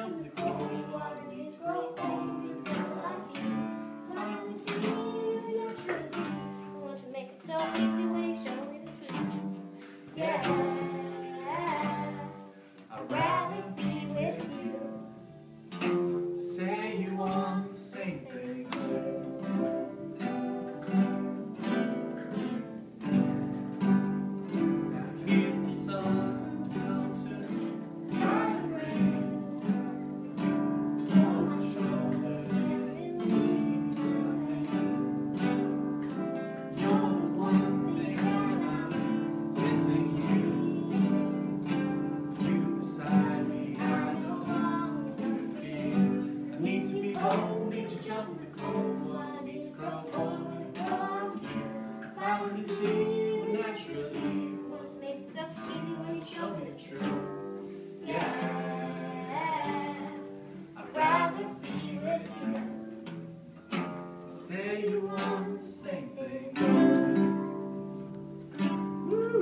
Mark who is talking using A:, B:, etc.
A: jump.
B: honesty easy when you show me the truth. Yeah,
A: I'd rather be with
B: you.
A: Say you want the same thing. Woo!